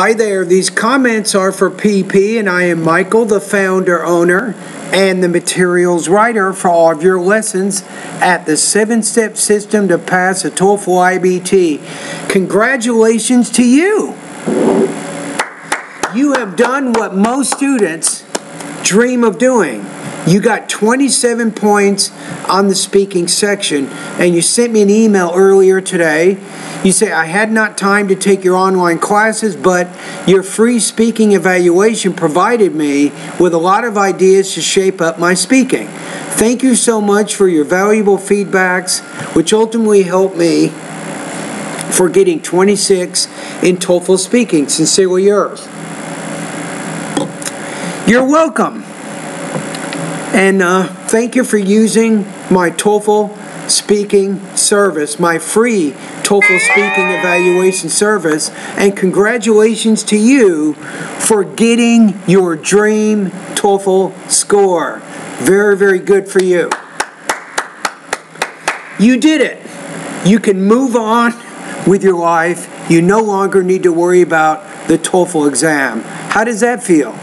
Hi there, these comments are for PP, and I am Michael, the founder, owner, and the materials writer for all of your lessons at the seven step system to pass a TOEFL IBT. Congratulations to you! You have done what most students dream of doing. You got 27 points on the speaking section, and you sent me an email earlier today. You say, I had not time to take your online classes, but your free speaking evaluation provided me with a lot of ideas to shape up my speaking. Thank you so much for your valuable feedbacks, which ultimately helped me for getting 26 in TOEFL speaking. Sincerely yours. You're welcome. And uh, thank you for using my TOEFL speaking service, my free TOEFL speaking evaluation service. And congratulations to you for getting your dream TOEFL score. Very, very good for you. You did it. You can move on with your life. You no longer need to worry about the TOEFL exam. How does that feel?